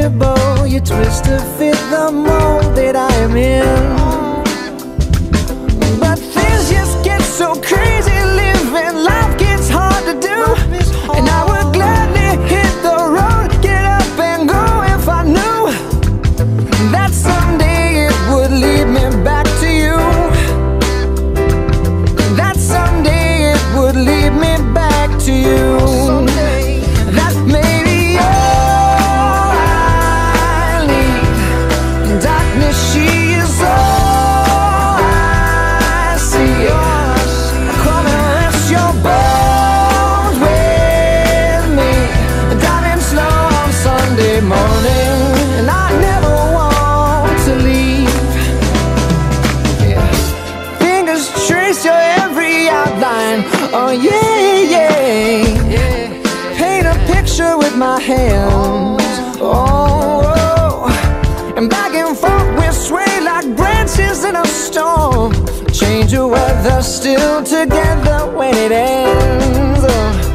You twist to fit the mold that I am in. Oh yeah, yeah. Paint a picture with my hands. Oh, oh. and back and forth we sway like branches in a storm. Change the weather, still together when it ends.